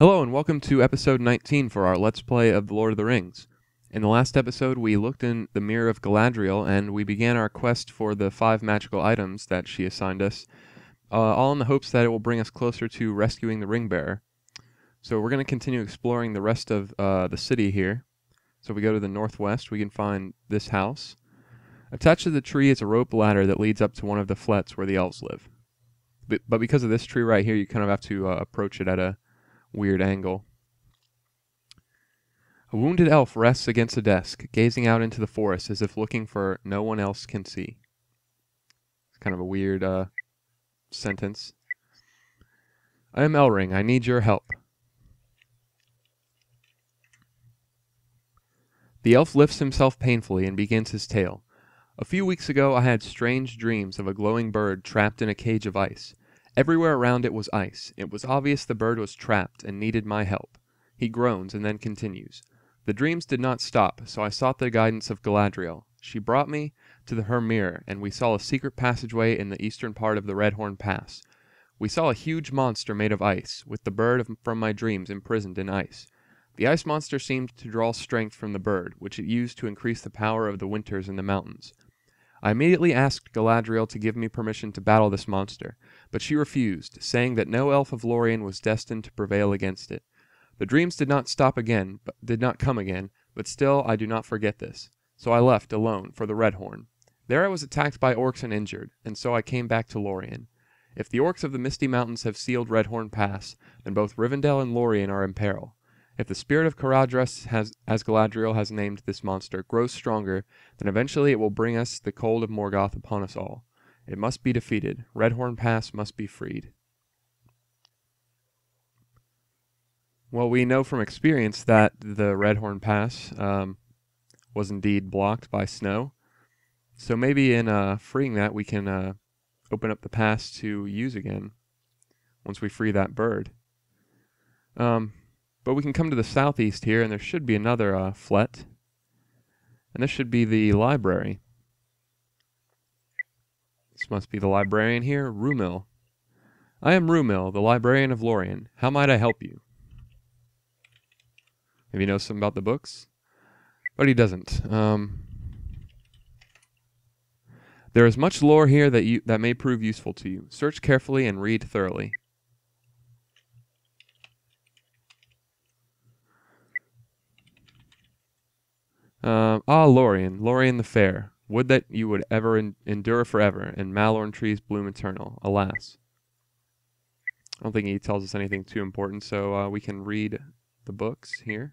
Hello and welcome to episode 19 for our Let's Play of The Lord of the Rings. In the last episode, we looked in the Mirror of Galadriel and we began our quest for the five magical items that she assigned us, uh, all in the hopes that it will bring us closer to rescuing the Ring Bearer. So we're going to continue exploring the rest of uh, the city here. So if we go to the northwest, we can find this house. Attached to the tree is a rope ladder that leads up to one of the flats where the elves live. But, because of this tree right here, you kind of have to uh, approach it at a weird angle. A wounded elf rests against a desk, gazing out into the forest as if looking for no one else can see. It's kind of a weird uh, sentence. I am Elring. I need your help. The elf lifts himself painfully and begins his tale. A few weeks ago, I had strange dreams of a glowing bird trapped in a cage of ice. Everywhere around it was ice. It was obvious the bird was trapped and needed my help. He groans and then continues. The dreams did not stop, so I sought the guidance of Galadriel. She brought me to the, her mirror, and we saw a secret passageway in the eastern part of the Redhorn Pass. We saw a huge monster made of ice, with the bird from my dreams imprisoned in ice. The ice monster seemed to draw strength from the bird, which it used to increase the power of the winters in the mountains. I immediately asked Galadriel to give me permission to battle this monster, but she refused, saying that no elf of Lorien was destined to prevail against it. The dreams did not stop again, but did not come again, but still I do not forget this. So I left alone for the Redhorn. There I was attacked by orcs and injured, and so I came back to Lorien. If the orcs of the Misty Mountains have sealed Redhorn Pass, then both Rivendell and Lorien are in peril. If the spirit of Caradhras, has, as Galadriel has named this monster, grows stronger, then eventually it will bring us the cold of Morgoth upon us all. It must be defeated. Redhorn Pass must be freed. Well, we know from experience that the Redhorn Pass um, was indeed blocked by snow. So maybe in uh, freeing that, we can uh, open up the pass to use again once we free that bird. Um, but we can come to the southeast here, and there should be another uh, flet. And this should be the library. This must be the librarian here, Rumil. I am Rumil, the librarian of Lorien. How might I help you? Maybe he knows something about the books? But he doesn't. Um, there is much lore here that you that may prove useful to you. Search carefully and read thoroughly. Uh, ah, Lorien, Lorien the fair. Would that you would ever en- endure forever, and Mallorn trees bloom eternal. Alas. I don't think he tells us anything too important, so uh, we can read the books here.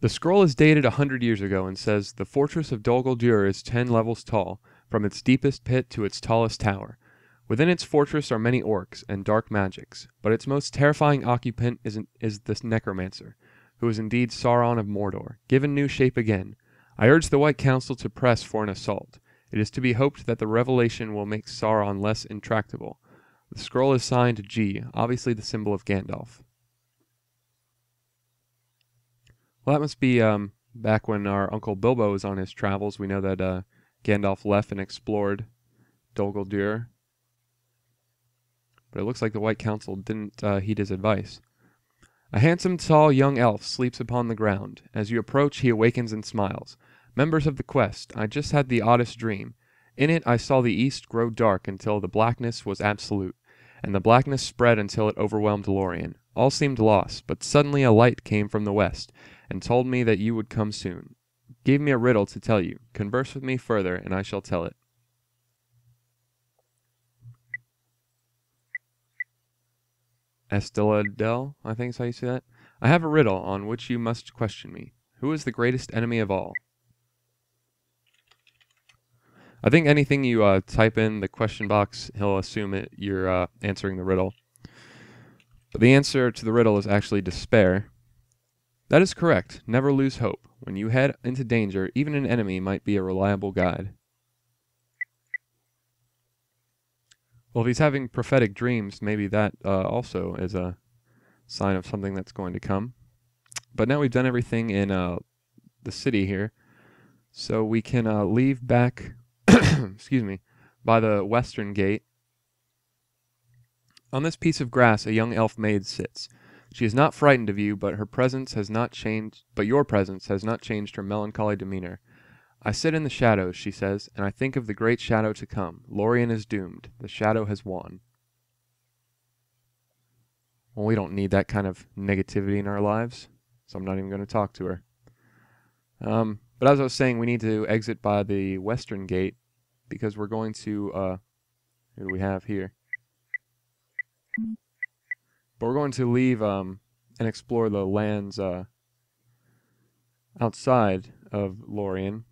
The scroll is dated a hundred years ago and says the fortress of Dol Guldur is ten levels tall, from its deepest pit to its tallest tower. Within its fortress are many orcs and dark magics, but its most terrifying occupant is, an, is the necromancer, who is indeed Sauron of Mordor, given new shape again. I urge the White Council to press for an assault. It is to be hoped that the revelation will make Sauron less intractable. The scroll is signed G, obviously the symbol of Gandalf. Well, that must be um, back when our Uncle Bilbo was on his travels. We know that uh, Gandalf left and explored Dol Guldur. But it looks like the White Council didn't uh, heed his advice. A handsome, tall young elf sleeps upon the ground. As you approach, he awakens and smiles. Members of the quest, I just had the oddest dream. In it, I saw the east grow dark until the blackness was absolute, and the blackness spread until it overwhelmed Lorien. All seemed lost, but suddenly a light came from the west, and told me that you would come soon. Gave me a riddle to tell you. Converse with me further, and I shall tell it. Esteladel, I think is how you say that. I have a riddle on which you must question me. Who is the greatest enemy of all? I think anything you uh, type in the question box, he'll assume it you're uh, answering the riddle. But the answer to the riddle is actually despair. That is correct. Never lose hope. When you head into danger, even an enemy might be a reliable guide. Well, if he's having prophetic dreams, maybe that uh, also is a sign of something that's going to come. But now we've done everything in uh, the city here, so we can uh, leave back, excuse me, by the western gate. On this piece of grass a young elf maid sits. She is not frightened of you, but her presence has not changed but your presence has not changed her melancholy demeanor. I sit in the shadows, she says, and I think of the great shadow to come. Lorien is doomed. The shadow has won. Well, we don't need that kind of negativity in our lives, so I'm not even going to talk to her. Um, but as I was saying, we need to exit by the western gate because we're going to, uh, who do we have here? But we're going to leave um, and explore the lands uh, outside of Lorien.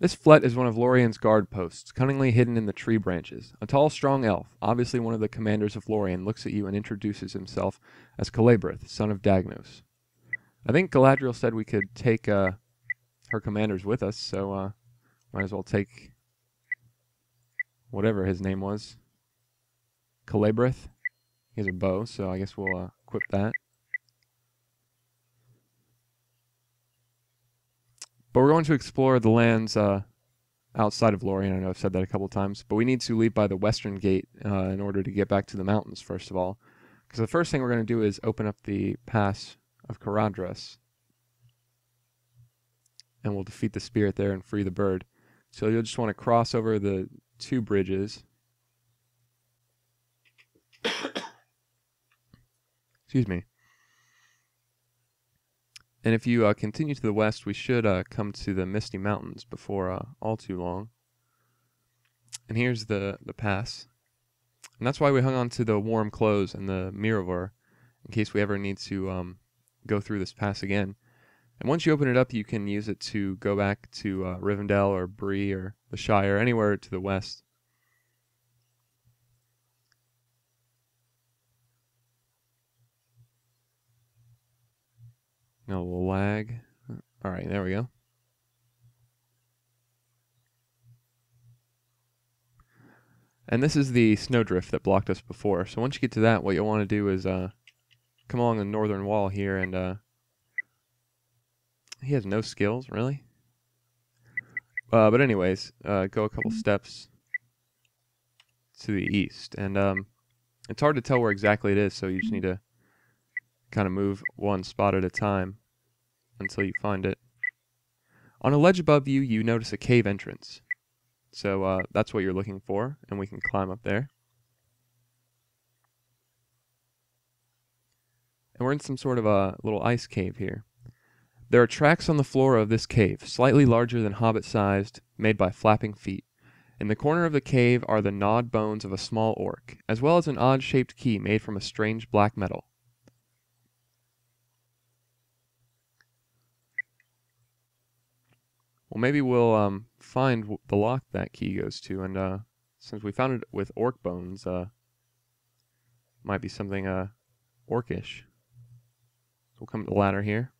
This flet is one of Lorien's guard posts, cunningly hidden in the tree branches. A tall, strong elf, obviously one of the commanders of Lorien, looks at you and introduces himself as Celebrith, son of Dagnos. I think Galadriel said we could take uh, her commanders with us, so uh, might as well take whatever his name was. Celebrith. He has a bow, so I guess we'll uh, equip that. But we're going to explore the lands uh, outside of Lorien. I know I've said that a couple times, but we need to leave by the western gate uh, in order to get back to the mountains, first of all. Because the first thing we're going to do is open up the pass of Caradhras. And we'll defeat the spirit there and free the bird. So you'll just want to cross over the two bridges. Excuse me. And if you uh, continue to the west, we should uh, come to the Misty Mountains before uh, all too long. And here's the, the pass. And that's why we hung on to the warm clothes and the Miruvor, in case we ever need to um, go through this pass again. And once you open it up, you can use it to go back to uh, Rivendell or Bree or the Shire, anywhere to the west. No lag. All right, there we go. And this is the snowdrift that blocked us before. So once you get to that, what you'll want to do is uh, come along the northern wall here and uh, he has no skills, really? Uh, but anyways, uh, go a couple steps to the east. And um, it's hard to tell where exactly it is, so you just need to kind of move one spot at a time until you find it. On a ledge above you, you notice a cave entrance. So uh, that's what you're looking for, and we can climb up there. And we're in some sort of a little ice cave here. There are tracks on the floor of this cave, slightly larger than hobbit sized, made by flapping feet. In the corner of the cave are the gnawed bones of a small orc, as well as an odd shaped key made from a strange black metal. Well, maybe we'll um, find the lock that key goes to, and uh, since we found it with orc bones, uh, might be something uh, orcish. So we'll come to the ladder here.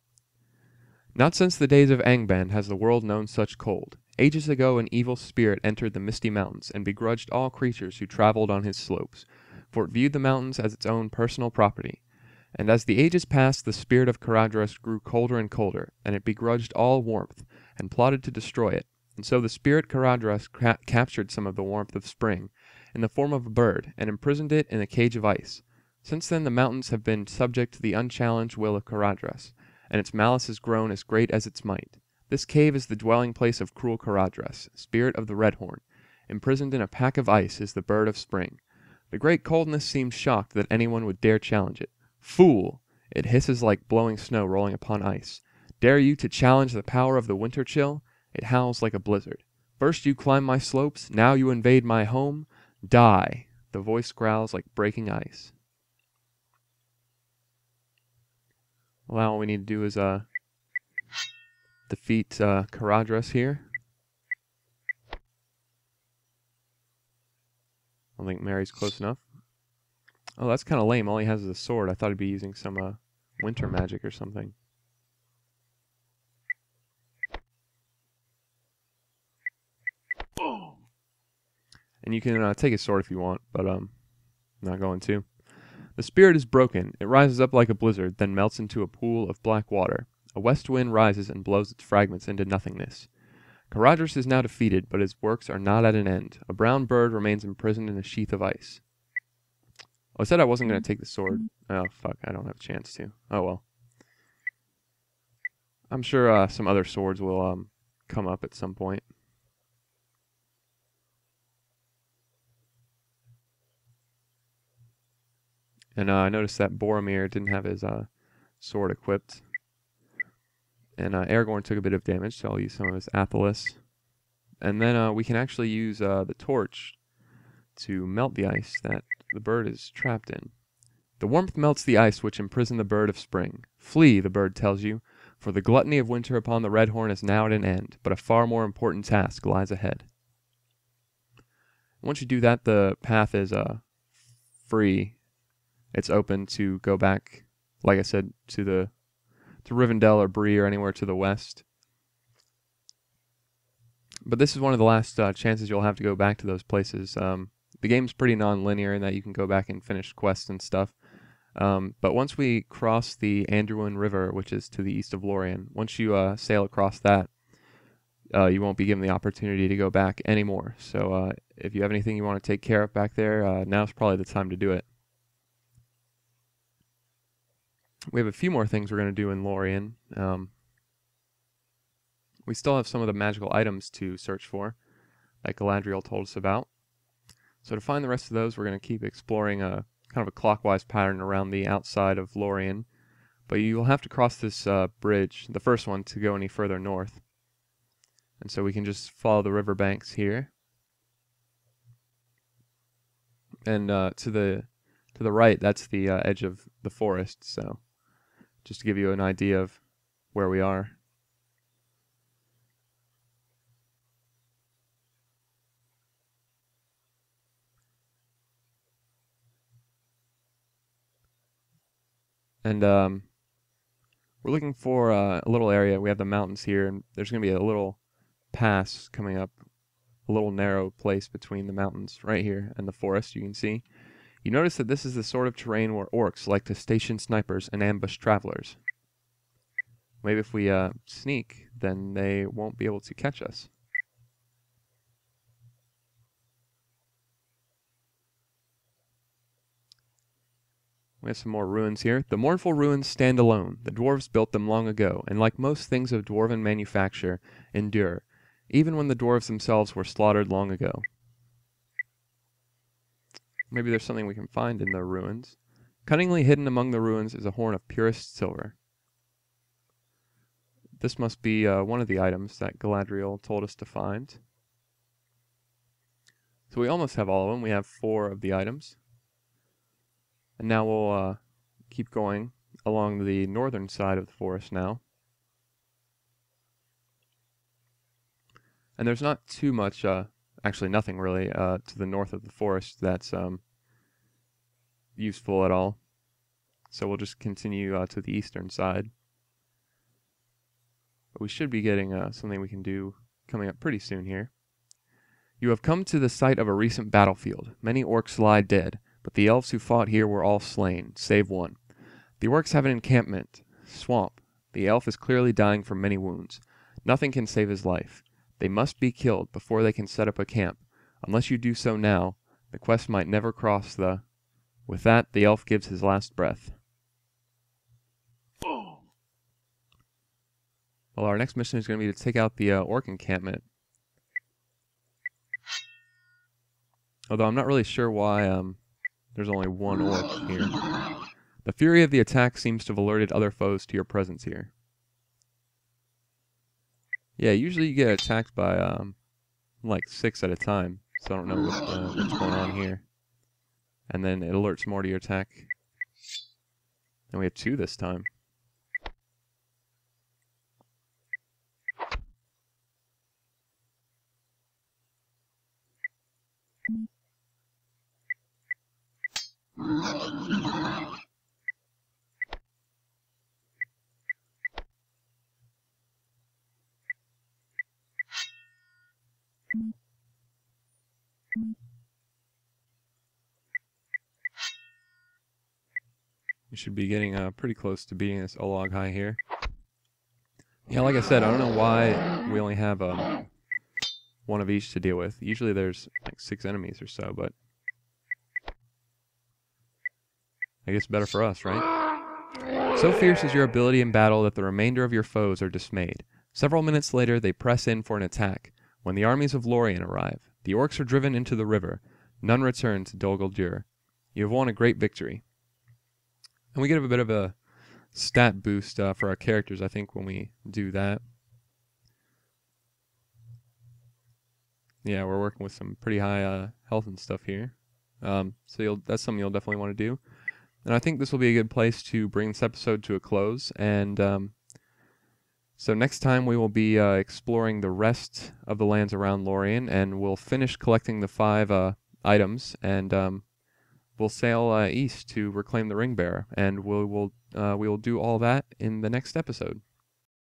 Not since the days of Angband has the world known such cold. Ages ago an evil spirit entered the misty mountains and begrudged all creatures who traveled on his slopes, for it viewed the mountains as its own personal property. And as the ages passed, the spirit of Caradhras grew colder and colder, and it begrudged all warmth, and plotted to destroy it. And so the spirit Caradhras ca- captured some of the warmth of spring, in the form of a bird, and imprisoned it in a cage of ice. Since then the mountains have been subject to the unchallenged will of Caradhras, and its malice has grown as great as its might. This cave is the dwelling place of cruel Caradhras, spirit of the Red Horn. Imprisoned in a pack of ice is the bird of spring. The great coldness seems shocked that anyone would dare challenge it. Fool! It hisses like blowing snow rolling upon ice. Dare you to challenge the power of the winter chill? It howls like a blizzard. First you climb my slopes, now you invade my home. Die! The voice growls like breaking ice. Well, all we need to do is uh, defeat uh, Caradhras here. I think Merry's close enough. Oh, that's kind of lame. All he has is a sword. I thought he'd be using some uh, winter magic or something. And you can uh, take his sword if you want, but um, not going to. The spirit is broken. It rises up like a blizzard, then melts into a pool of black water. A west wind rises and blows its fragments into nothingness. Caradhras is now defeated, but his works are not at an end. A brown bird remains imprisoned in a sheath of ice. I said I wasn't going to take the sword. Oh, fuck, I don't have a chance to. Oh, well. I'm sure uh, some other swords will um, come up at some point. And uh, I noticed that Boromir didn't have his uh, sword equipped. And uh, Aragorn took a bit of damage, so I'll use some of his Athelas. And then uh, we can actually use uh, the torch to melt the ice that the bird is trapped in. The warmth melts the ice which imprisoned the bird of spring. Flee, the bird tells you, for the gluttony of winter upon the Red Horn is now at an end, but a far more important task lies ahead. Once you do that, the path is uh, free. It's open to go back, like I said, to the to Rivendell or Bree or anywhere to the west. But this is one of the last uh, chances you'll have to go back to those places. Um, the game's pretty non-linear in that you can go back and finish quests and stuff. Um, but once we cross the Anduin River, which is to the east of Lorien, once you uh, sail across that, uh, you won't be given the opportunity to go back anymore. So uh, if you have anything you want to take care of back there, uh, now's probably the time to do it. We have a few more things we're going to do in Lorien. Um, we still have some of the magical items to search for, that Galadriel told us about. So to find the rest of those, we're going to keep exploring a kind of a clockwise pattern around the outside of Lorien. But you'll have to cross this uh, bridge, the first one, to go any further north. And so we can just follow the riverbanks here. And uh, to the to the right, that's the uh, edge of the forest. So just to give you an idea of where we are. And um, we're looking for uh, a little area. We have the mountains here, and there's going to be a little pass coming up, a little narrow place between the mountains right here and the forest you can see. You notice that this is the sort of terrain where orcs like to station snipers and ambush travelers. Maybe if we uh, sneak, then they won't be able to catch us. We have some more ruins here. The mournful ruins stand alone. The dwarves built them long ago, and like most things of dwarven manufacture, endure, even when the dwarves themselves were slaughtered long ago. Maybe there's something we can find in the ruins. Cunningly hidden among the ruins is a horn of purest silver. This must be uh, one of the items that Galadriel told us to find. So we almost have all of them. We have four of the items. And now we'll uh, keep going along the northern side of the forest now. And there's not too much uh, actually nothing really uh, to the north of the forest that's um, useful at all. So we'll just continue uh, to the eastern side. But we should be getting uh, something we can do coming up pretty soon here. You have come to the site of a recent battlefield. Many orcs lie dead, but the elves who fought here were all slain, save one. The orcs have an encampment, swamp. The elf is clearly dying from many wounds. Nothing can save his life. They must be killed before they can set up a camp. Unless you do so now, the quest might never cross the... With that, the elf gives his last breath. Well, our next mission is going to be to take out the uh, orc encampment. Although I'm not really sure why um, there's only one orc here. The fury of the attack seems to have alerted other foes to your presence here. Yeah, usually you get attacked by um, like six at a time, so I don't know what, uh, what's going on here. And then it alerts more to your attack. And we have two this time. We should be getting uh, pretty close to beating this Olog Hai here. Yeah, like I said, I don't know why we only have um, one of each to deal with. Usually there's like six enemies or so, but I guess better for us, right? So fierce is your ability in battle that the remainder of your foes are dismayed. Several minutes later, they press in for an attack. When the armies of Lorien arrive, the orcs are driven into the river. None return to Dol Guldur. You have won a great victory. And we get a bit of a stat boost uh, for our characters, I think, when we do that. Yeah, we're working with some pretty high uh, health and stuff here. Um, so that's something you'll definitely want to do. And I think this will be a good place to bring this episode to a close. And um, so next time we will be uh, exploring the rest of the lands around Lorien, and we'll finish collecting the five uh, items, and um, we'll sail uh, east to reclaim the ring bearer, and we will uh, we will do all that in the next episode.